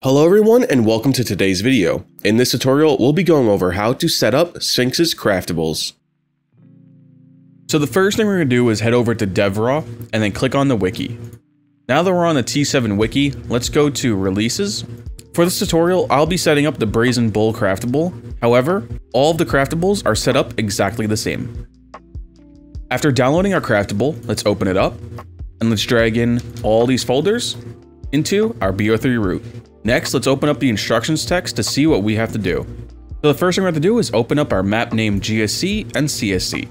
Hello everyone and welcome to today's video. In this tutorial, we'll be going over how to set up Sphynx's craftables. So the first thing we're going to do is head over to DevRaw and then click on the wiki. Now that we're on the T7 wiki, let's go to releases. For this tutorial, I'll be setting up the Brazen Bull craftable. However, all of the craftables are set up exactly the same. After downloading our craftable, let's open it up and let's drag in all these folders into our BO3 root. Next, let's open up the instructions text to see what we have to do. So the first thing we have to do is open up our map name GSC and CSC.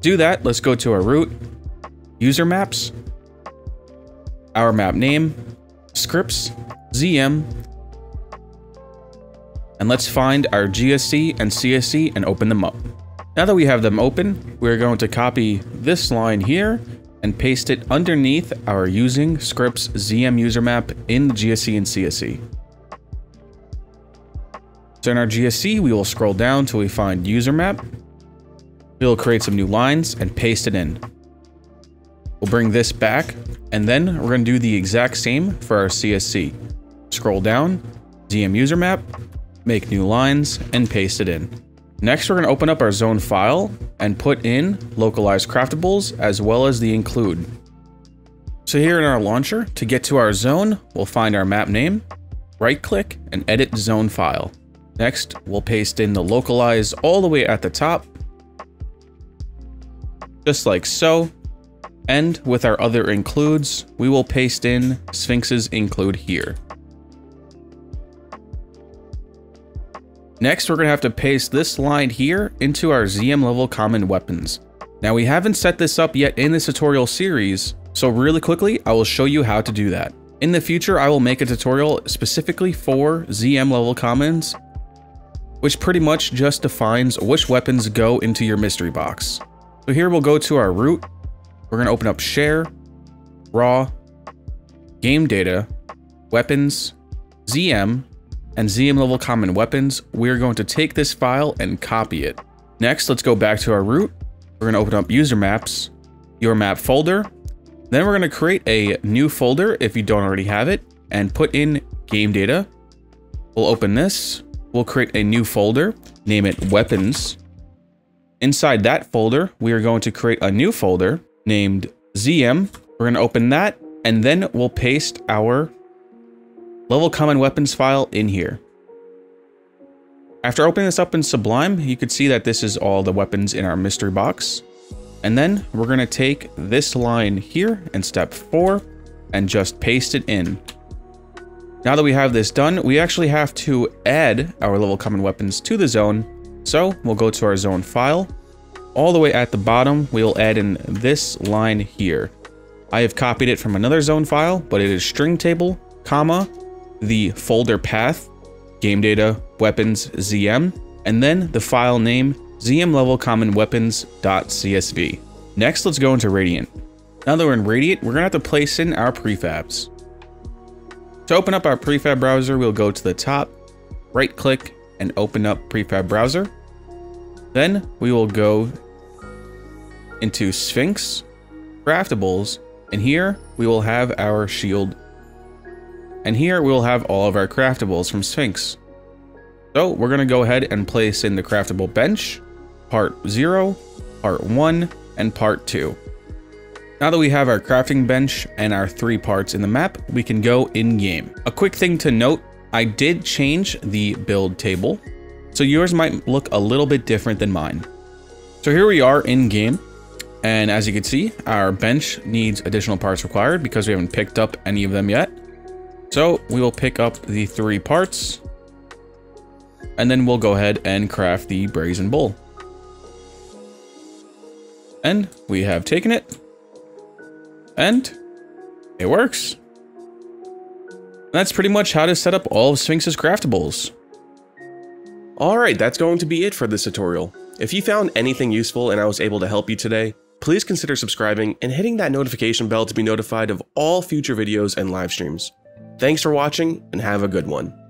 Do that, let's go to our root, user maps, our map name, scripts, ZM, and let's find our GSC and CSC and open them up. Now that we have them open, we're going to copy this line here and paste it underneath our using scripts ZM user map in the GSC and CSC. So in our GSC, we will scroll down till we find user map. We'll create some new lines and paste it in. We'll bring this back, and then we're going to do the exact same for our CSC. Scroll down, ZM user map, make new lines, and paste it in. Next, we're going to open up our zone file and put in localized craftables as well as the include. So here in our launcher, to get to our zone, we'll find our map name, right click and edit zone file. Next, we'll paste in the localize all the way at the top, just like so. And with our other includes, we will paste in Sphynx's include here. Next, we're going to have to paste this line here into our ZM level common weapons. Now we haven't set this up yet in this tutorial series, so really quickly, I will show you how to do that. In the future, I will make a tutorial specifically for ZM level commons, which pretty much just defines which weapons go into your mystery box. So here we'll go to our root. We're going to open up share, raw, game data, weapons, ZM, and ZM level common weapons, we're going to take this file and copy it. Next, let's go back to our root. We're going to open up user maps, your map folder. Then we're going to create a new folder if you don't already have it and put in game data. We'll open this. We'll create a new folder, name it weapons. Inside that folder, we are going to create a new folder named ZM. We're going to open that and then we'll paste our level common weapons file in here. After opening this up in Sublime, you could see that this is all the weapons in our mystery box. And then we're going to take this line here in step 4 and just paste it in. Now that we have this done, we actually have to add our level common weapons to the zone. So we'll go to our zone file. All the way at the bottom, we'll add in this line here. I have copied it from another zone file, but it is string table, comma, the folder path, game data, weapons, ZM, and then the file name ZM level common weapons.csv. Next, let's go into Radiant. Now that we're in Radiant, we're gonna have to place in our prefabs. To open up our prefab browser, we'll go to the top, right click, and open up prefab browser. Then we will go into Sphynx, Craftables, and here we will have our shield and here we'll have all of our craftables from Sphynx. So we're going to go ahead and place in the craftable bench, part 0, part 1, and part 2. Now that we have our crafting bench and our three parts in the map, we can go in-game. A quick thing to note, I did change the build table, so yours might look a little bit different than mine. So here we are in-game, and as you can see, our bench needs additional parts required because we haven't picked up any of them yet. So we will pick up the three parts and then we'll go ahead and craft the Brazen Bull. And we have taken it and it works. That's pretty much how to set up all of Sphynx's craftables. Alright, that's going to be it for this tutorial. If you found anything useful and I was able to help you today, please consider subscribing and hitting that notification bell to be notified of all future videos and live streams. Thanks for watching and have a good one.